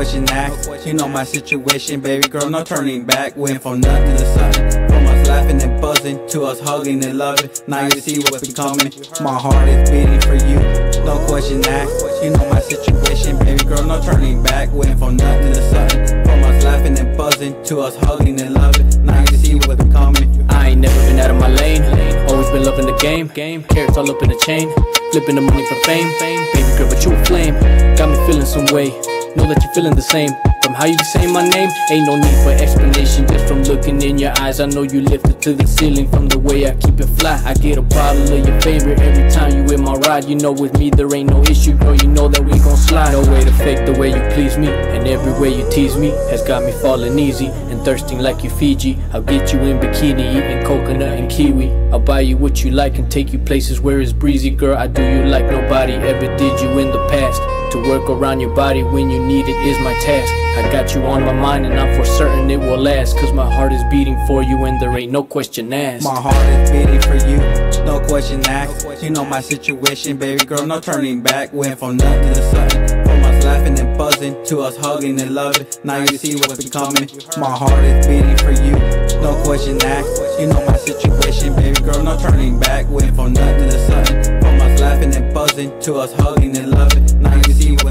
question asked. You know my situation, baby girl, no turning back. Went from nothing to something Laughing and buzzing to us hugging and loving. Now you see what's becoming. My heart is beating for you. No question asked. You know my situation, baby girl, no turning back. Went from nothing to something. From us laughing and buzzing to us hugging and loving. Now you see what's becoming. I ain't never been out of my lane. Always been loving the game. Game carrots all up in the chain. Flipping the money for fame. Baby girl, but you a flame. Got me feeling some way. Know that you're feeling the same. How you say my name, ain't no need for explanation. Just from looking in your eyes, I know you lifted to the ceiling. From the way I keep it fly, I get a bottle of your favorite every time you in my ride. You know with me there ain't no issue, girl. You know that we gon' slide. No way to fake the way you please me, and every way you tease me has got me falling easy and thirsting like you Fiji. I'll get you in bikini, eating coconut and kiwi. I'll buy you what you like and take you places where it's breezy, girl. I do you like nobody ever did you in the past. To work around your body when you need it is my task. Got you on my mind and I'm for certain it will last. Cause my heart is beating for you and there ain't no question asked. My heart is beating for you, no question asked. You know my situation, baby girl, no turning back. Went from nothing to something. From us laughing and buzzing to us hugging and loving. Now you see what's becoming. My heart is beating for you, no question asked. You know my situation, baby girl, no turning back. Went from nothing to something. From us laughing and buzzing to us hugging and loving. Now you see what's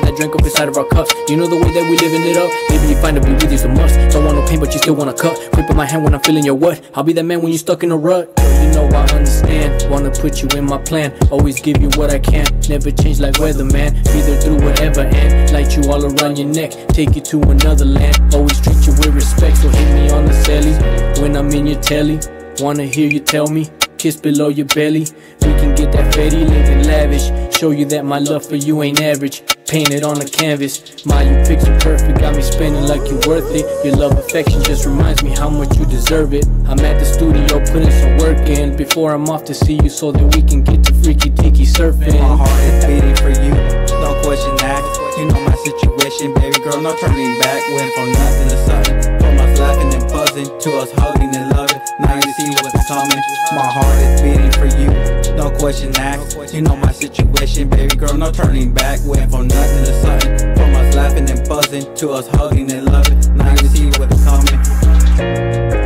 that drink up inside of our cups. You know the way that we living it up. Maybe you find to be with you's a must. Don't want no pain, but you still wanna cut. Grip in my hand when I'm feeling your what? I'll be that man when you're stuck in a rut. Girl, you know I understand. Wanna put you in my plan. Always give you what I can. Never change like weather, man. Be there through whatever and light you all around your neck. Take you to another land. Always treat you with respect. So hit me on the celly when I'm in your telly. Wanna hear you tell me. Kiss below your belly. We can get that fatty, living lavish. Show you that my love for you ain't average. Painted on the canvas. My, you picture perfect. Got me spinning like you're worth it. Your love affection just reminds me how much you deserve it. I'm at the studio putting some work in. Before I'm off to see you so that we can get to freaky tiki surfing. My heart is beating for you, no question asked. You know my situation, baby girl, no turning back. Went from nothing to something, from us laughing and buzzing to us hugging and coming. My heart is beating for you, no question asked. You know my situation, baby girl, no turning back. Went from nothing to something, from us laughing and buzzing to us hugging and loving. Now you see what's coming.